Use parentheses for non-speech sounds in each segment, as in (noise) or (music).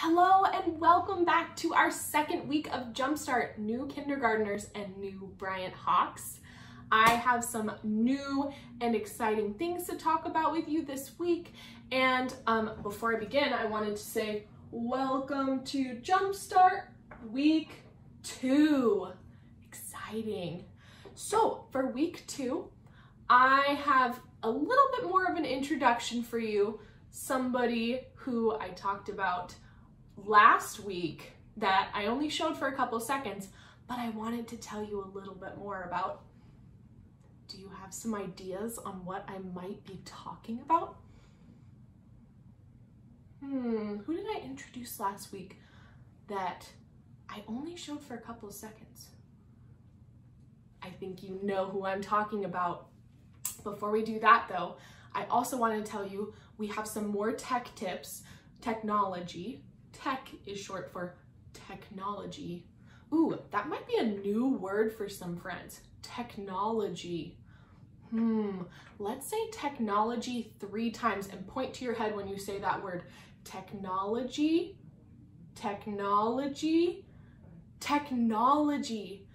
Hello and welcome back to our second week of Jumpstart New Kindergartners and New Bryant Hawks. I have some new and exciting things to talk about with you this week. And um, before I begin, I wanted to say welcome to Jumpstart Week 2. Exciting. So for week two, I have a little bit more of an introduction for you, somebody who I talked about last week that I only showed for a couple seconds, but I wanted to tell you a little bit more about. Do you have some ideas on what I might be talking about? Hmm, who did I introduce last week that I only showed for a couple seconds? I think you know who I'm talking about. Before we do that though, I also want to tell you we have some more tech tips, technology. Tech is short for technology. Ooh, that might be a new word for some friends. Technology. Hmm, let's say technology three times and point to your head when you say that word. Technology, technology, technology.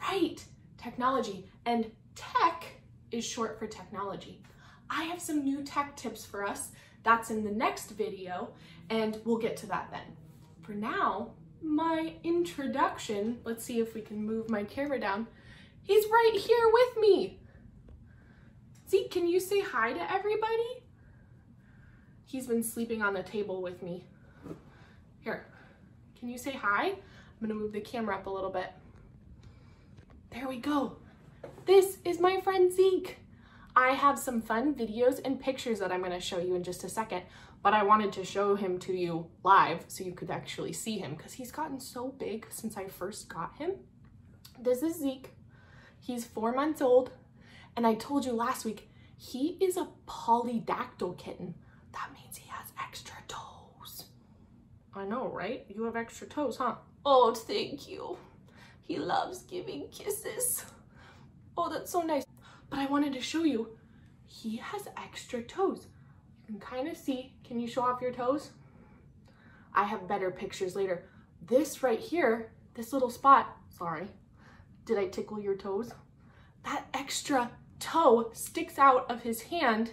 Right, technology. And tech is short for technology. I have some new tech tips for us. That's in the next video, and we'll get to that then. For now, my introduction, let's see if we can move my camera down. He's right here with me. Zeke, can you say hi to everybody? He's been sleeping on the table with me. Here, can you say hi? I'm gonna move the camera up a little bit. There we go. This is my friend Zeke. I have some fun videos and pictures that I'm gonna show you in just a second, but I wanted to show him to you live so you could actually see him because he's gotten so big since I first got him. This is Zeke. He's four months old, and I told you last week, he is a polydactyl kitten. That means he has extra toes. I know, right? You have extra toes, huh? Oh, thank you. He loves giving kisses. Oh, that's so nice. But I wanted to show you, he has extra toes. You can kind of see, can you show off your toes? I have better pictures later. This right here, this little spot, sorry, did I tickle your toes? That extra toe sticks out of his hand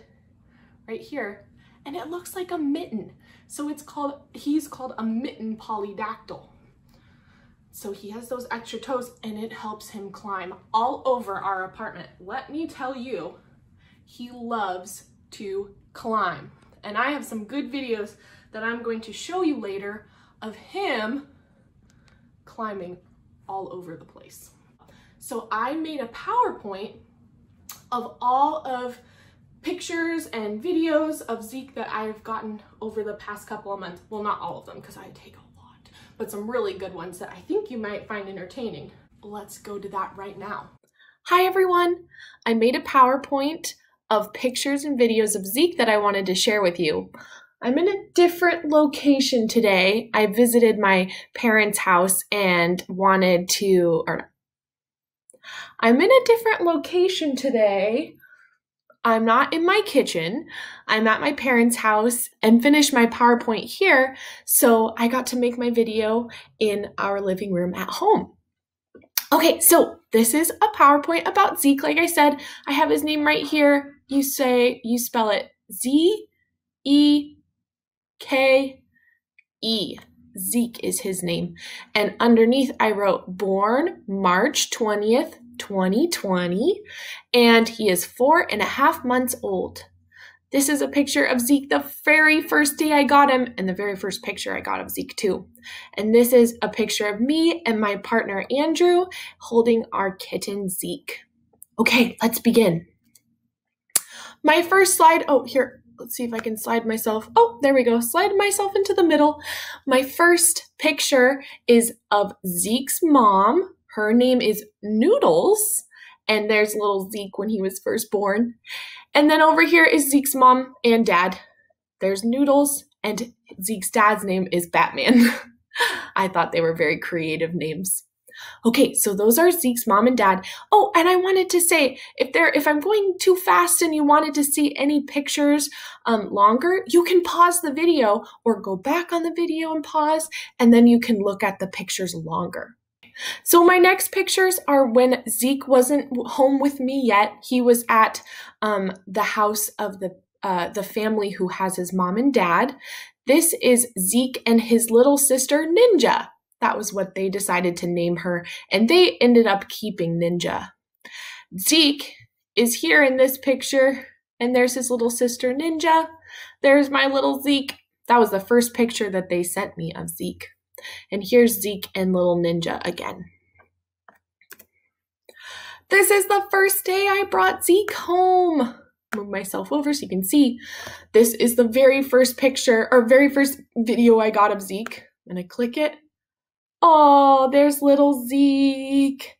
right here and it looks like a mitten. So it's called, he's called a mitten polydactyl. So he has those extra toes and it helps him climb all over our apartment. Let me tell you, he loves to climb. And I have some good videos that I'm going to show you later of him climbing all over the place. So I made a PowerPoint of all of pictures and videos of Zeke that I've gotten over the past couple of months. Well, not all of them because I take but some really good ones that I think you might find entertaining. Let's go to that right now. Hi everyone! I made a PowerPoint of pictures and videos of Zeke that I wanted to share with you. I'm in a different location today. I visited my parents' house and wanted to, or I'm in a different location today I'm not in my kitchen. I'm at my parents' house and finished my PowerPoint here. So I got to make my video in our living room at home. Okay, so this is a PowerPoint about Zeke. Like I said, I have his name right here. You say, you spell it Z E K E. Zeke is his name. And underneath, I wrote born March 20th, 2020, and he is four and a half months old. This is a picture of Zeke the very first day I got him, and the very first picture I got of Zeke, too. And this is a picture of me and my partner Andrew holding our kitten Zeke. Okay, let's begin. My first slide, oh, here, let's see if I can slide myself. Oh, there we go. Slide myself into the middle. My first picture is of Zeke's mom, her name is Noodles, and there's little Zeke when he was first born. And then over here is Zeke's mom and dad. There's Noodles, and Zeke's dad's name is Batman. (laughs) I thought they were very creative names. Okay, so those are Zeke's mom and dad. Oh, and I wanted to say if there if I'm going too fast and you wanted to see any pictures um, longer, you can pause the video or go back on the video and pause, and then you can look at the pictures longer. So my next pictures are when Zeke wasn't home with me yet. He was at um, the house of the uh, the family who has his mom and dad. This is Zeke and his little sister Ninja. That was what they decided to name her, and they ended up keeping Ninja. Zeke is here in this picture, and there's his little sister Ninja. There's my little Zeke. That was the first picture that they sent me of Zeke. And here's Zeke and little Ninja again. This is the first day I brought Zeke home. Move myself over so you can see. This is the very first picture or very first video I got of Zeke. And I click it. Oh, there's little Zeke.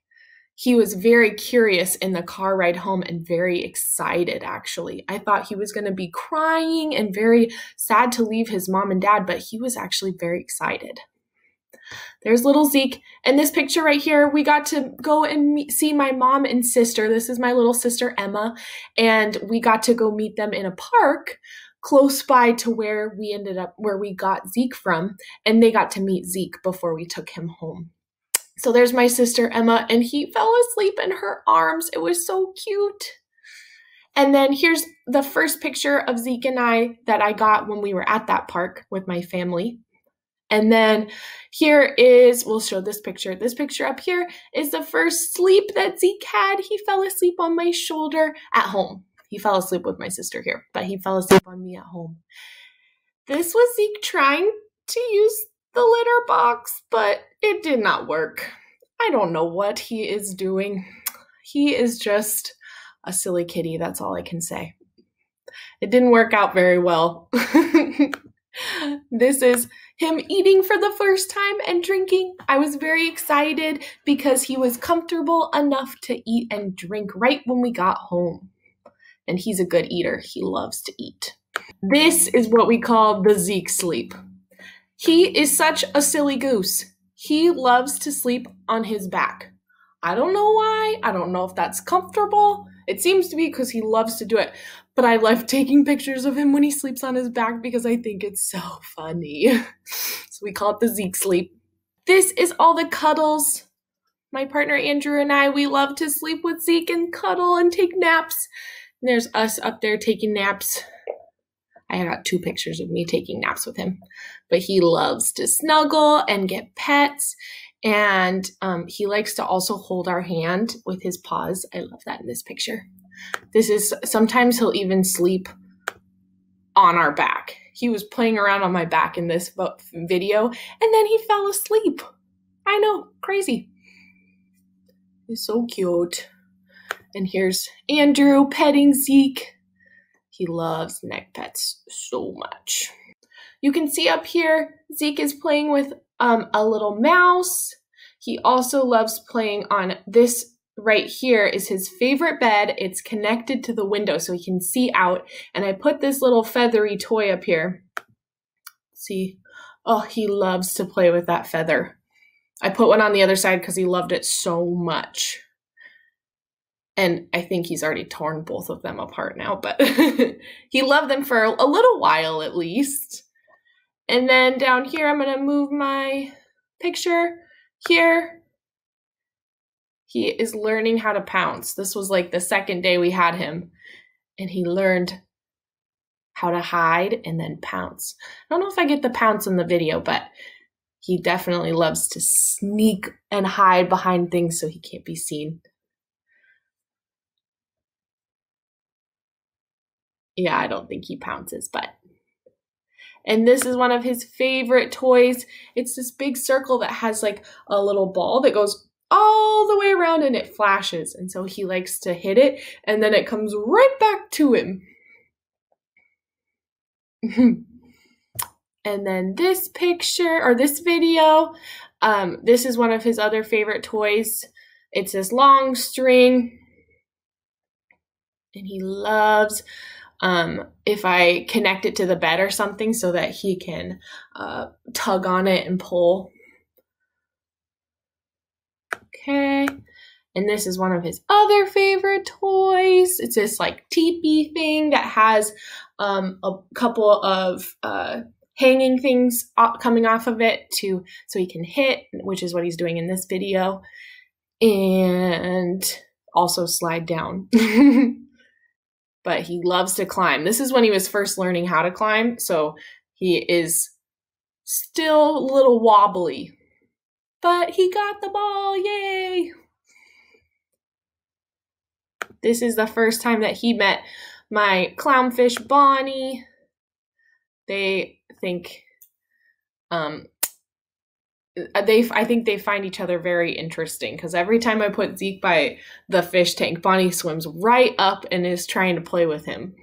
He was very curious in the car ride home and very excited, actually. I thought he was going to be crying and very sad to leave his mom and dad, but he was actually very excited. There's little Zeke. And this picture right here, we got to go and meet, see my mom and sister. This is my little sister, Emma. And we got to go meet them in a park close by to where we ended up, where we got Zeke from. And they got to meet Zeke before we took him home. So there's my sister, Emma, and he fell asleep in her arms. It was so cute. And then here's the first picture of Zeke and I that I got when we were at that park with my family. And then here is, we'll show this picture. This picture up here is the first sleep that Zeke had. He fell asleep on my shoulder at home. He fell asleep with my sister here, but he fell asleep on me at home. This was Zeke trying to use the litter box, but it did not work. I don't know what he is doing. He is just a silly kitty, that's all I can say. It didn't work out very well. (laughs) this is him eating for the first time and drinking. I was very excited because he was comfortable enough to eat and drink right when we got home. And he's a good eater, he loves to eat. This is what we call the Zeke sleep. He is such a silly goose. He loves to sleep on his back. I don't know why. I don't know if that's comfortable. It seems to be because he loves to do it. But I love taking pictures of him when he sleeps on his back because I think it's so funny. (laughs) so we call it the Zeke sleep. This is all the cuddles. My partner Andrew and I, we love to sleep with Zeke and cuddle and take naps. And there's us up there taking naps. I got two pictures of me taking naps with him. But he loves to snuggle and get pets. And um, he likes to also hold our hand with his paws. I love that in this picture. This is sometimes he'll even sleep on our back. He was playing around on my back in this video and then he fell asleep. I know, crazy. He's so cute. And here's Andrew petting Zeke. He loves neck pets so much. You can see up here, Zeke is playing with um, a little mouse. He also loves playing on this right here is his favorite bed. It's connected to the window so he can see out. And I put this little feathery toy up here. See? Oh, he loves to play with that feather. I put one on the other side because he loved it so much. And I think he's already torn both of them apart now, but (laughs) he loved them for a little while at least. And then down here, I'm going to move my picture here. He is learning how to pounce. This was like the second day we had him, and he learned how to hide and then pounce. I don't know if I get the pounce in the video, but he definitely loves to sneak and hide behind things so he can't be seen. Yeah, I don't think he pounces, but and this is one of his favorite toys. It's this big circle that has like a little ball that goes all the way around and it flashes. And so he likes to hit it and then it comes right back to him. (laughs) and then this picture or this video, um, this is one of his other favorite toys. It's this long string and he loves um, if I connect it to the bed or something so that he can uh, tug on it and pull. Okay. And this is one of his other favorite toys. It's this like teepee thing that has um, a couple of uh, hanging things coming off of it to so he can hit, which is what he's doing in this video, and also slide down. (laughs) but he loves to climb. This is when he was first learning how to climb, so he is still a little wobbly. But he got the ball, yay! This is the first time that he met my clownfish Bonnie. They think um they I think they find each other very interesting because every time I put Zeke by the fish tank, Bonnie swims right up and is trying to play with him.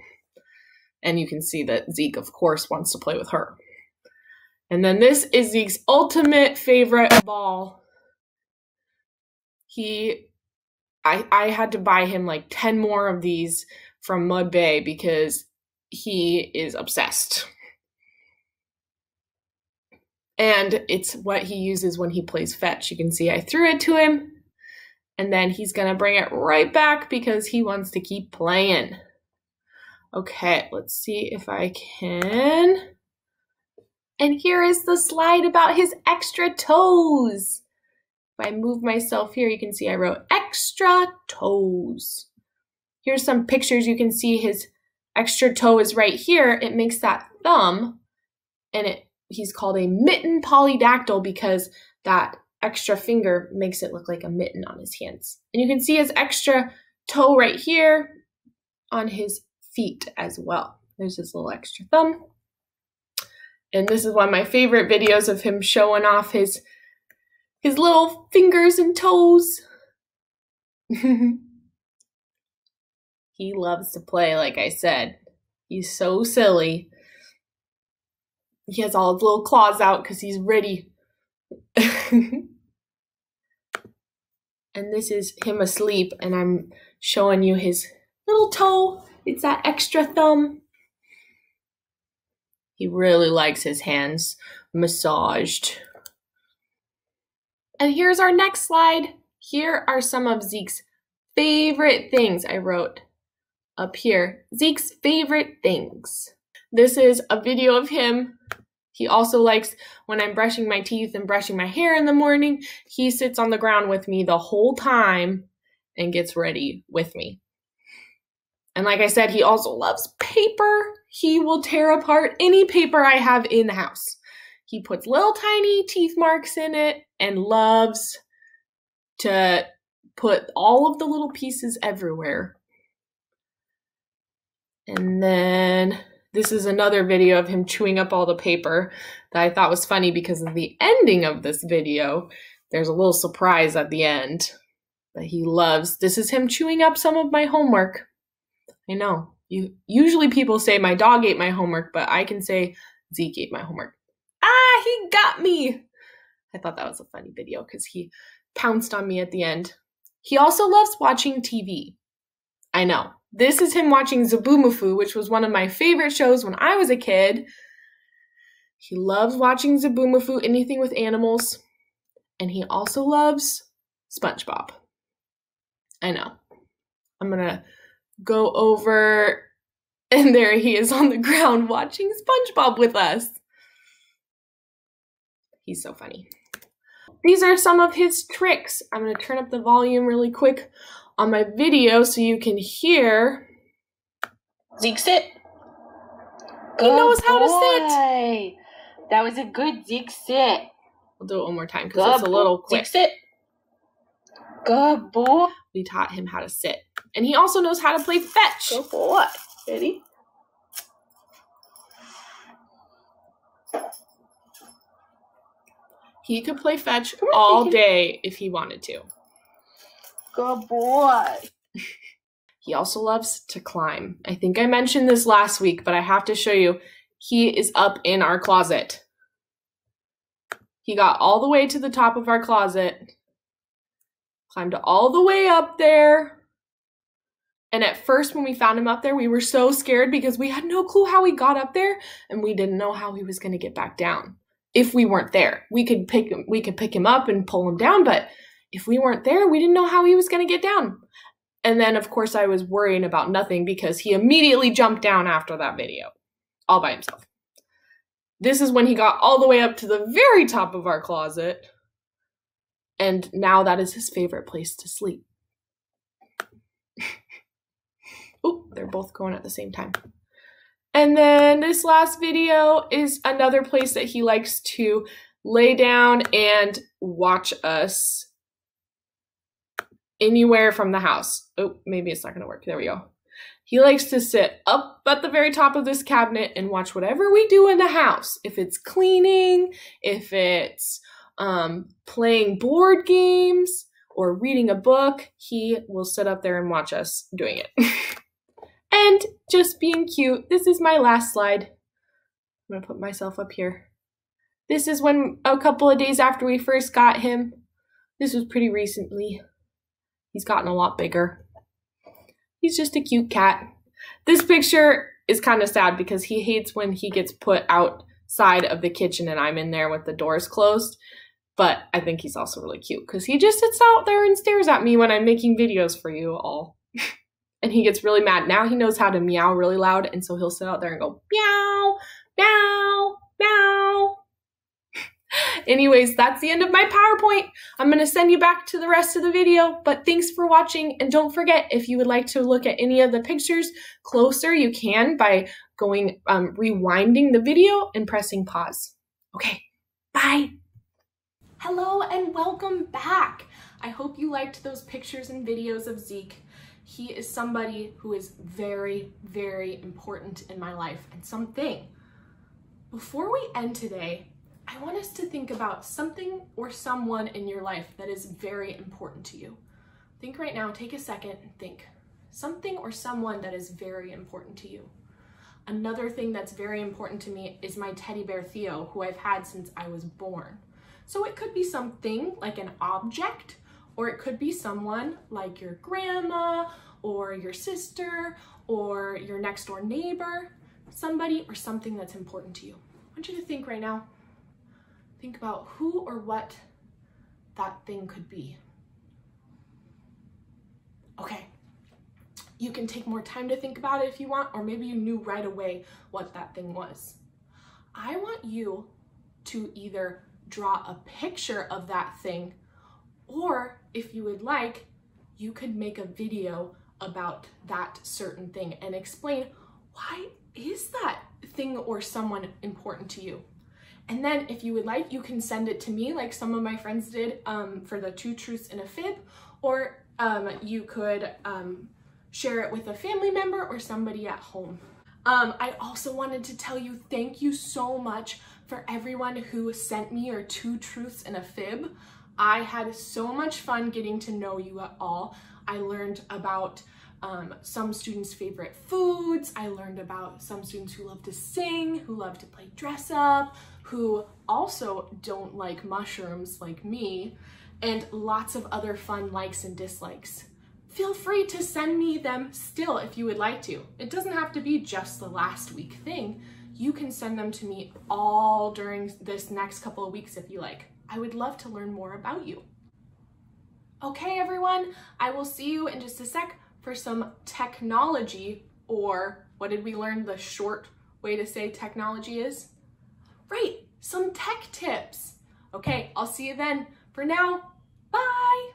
And you can see that Zeke, of course, wants to play with her. And then this is Zeke's ultimate favorite ball. He I I had to buy him like 10 more of these from Mud Bay because he is obsessed. And it's what he uses when he plays fetch. You can see I threw it to him and then he's going to bring it right back because he wants to keep playing. Okay, let's see if I can. And here is the slide about his extra toes. If I move myself here, you can see I wrote extra toes. Here's some pictures. You can see his extra toe is right here. It makes that thumb, and it he's called a mitten polydactyl because that extra finger makes it look like a mitten on his hands. And you can see his extra toe right here on his feet as well. There's his little extra thumb. And this is one of my favorite videos of him showing off his his little fingers and toes. (laughs) he loves to play, like I said. He's so silly. He has all his little claws out because he's ready. (laughs) and this is him asleep, and I'm showing you his little toe. It's that extra thumb. He really likes his hands massaged. And here's our next slide. Here are some of Zeke's favorite things I wrote up here. Zeke's favorite things. This is a video of him. He also likes when I'm brushing my teeth and brushing my hair in the morning, he sits on the ground with me the whole time and gets ready with me. And like I said, he also loves paper. He will tear apart any paper I have in the house. He puts little tiny teeth marks in it and loves to put all of the little pieces everywhere. And then this is another video of him chewing up all the paper that I thought was funny because of the ending of this video. There's a little surprise at the end that he loves. This is him chewing up some of my homework. I know. You usually people say my dog ate my homework, but I can say Zeke ate my homework. Ah, he got me. I thought that was a funny video because he pounced on me at the end. He also loves watching TV. I know. This is him watching Zoboomafoo, which was one of my favorite shows when I was a kid. He loves watching Zoboomafoo, anything with animals. And he also loves SpongeBob. I know. I'm going to go over, and there he is on the ground watching SpongeBob with us. He's so funny. These are some of his tricks. I'm going to turn up the volume really quick on my video so you can hear. Zeke, sit. Good he knows how to sit. That was a good Zeke sit. We'll do it one more time because it's a little quick. Zeke, sit. Good boy. We taught him how to sit. And he also knows how to play fetch. Good boy. Ready? He could play fetch all day if he wanted to. Good boy. (laughs) he also loves to climb. I think I mentioned this last week, but I have to show you. He is up in our closet. He got all the way to the top of our closet, climbed all the way up there. And at first, when we found him up there, we were so scared because we had no clue how he got up there and we didn't know how he was going to get back down if we weren't there. We could pick him, we could pick him up and pull him down, but if we weren't there, we didn't know how he was going to get down. And then, of course, I was worrying about nothing because he immediately jumped down after that video all by himself. This is when he got all the way up to the very top of our closet. And now that is his favorite place to sleep. oh, they're both going at the same time. And then this last video is another place that he likes to lay down and watch us anywhere from the house. Oh, maybe it's not going to work. There we go. He likes to sit up at the very top of this cabinet and watch whatever we do in the house. If it's cleaning, if it's um, playing board games or reading a book, he will sit up there and watch us doing it. (laughs) and just being cute, this is my last slide. I'm to put myself up here. This is when a couple of days after we first got him. This was pretty recently. He's gotten a lot bigger. He's just a cute cat. This picture is kind of sad because he hates when he gets put outside of the kitchen and I'm in there with the doors closed. But I think he's also really cute because he just sits out there and stares at me when I'm making videos for you all. And he gets really mad. Now he knows how to meow really loud, and so he'll sit out there and go meow, meow, meow. (laughs) Anyways, that's the end of my PowerPoint. I'm going to send you back to the rest of the video, but thanks for watching. And don't forget, if you would like to look at any of the pictures closer, you can by going, um, rewinding the video and pressing pause. Okay, bye. Hello and welcome back. I hope you liked those pictures and videos of Zeke. He is somebody who is very, very important in my life and something. Before we end today, I want us to think about something or someone in your life that is very important to you. Think right now, take a second and think. Something or someone that is very important to you. Another thing that's very important to me is my teddy bear Theo, who I've had since I was born. So it could be something like an object, or it could be someone like your grandma, or your sister, or your next door neighbor, somebody or something that's important to you. I want you to think right now Think about who or what that thing could be. Okay, you can take more time to think about it if you want, or maybe you knew right away what that thing was. I want you to either draw a picture of that thing, or if you would like, you could make a video about that certain thing and explain why is that thing or someone important to you? And then if you would like, you can send it to me like some of my friends did um, for the two truths and a fib, or um, you could um, share it with a family member or somebody at home. Um, I also wanted to tell you thank you so much for everyone who sent me your two truths and a fib. I had so much fun getting to know you at all. I learned about um, some students' favorite foods. I learned about some students who love to sing, who love to play dress up, who also don't like mushrooms like me, and lots of other fun likes and dislikes. Feel free to send me them still if you would like to. It doesn't have to be just the last week thing. You can send them to me all during this next couple of weeks if you like. I would love to learn more about you. Okay, everyone, I will see you in just a sec for some technology, or what did we learn the short way to say technology is? Right, some tech tips. Okay, I'll see you then. For now, bye.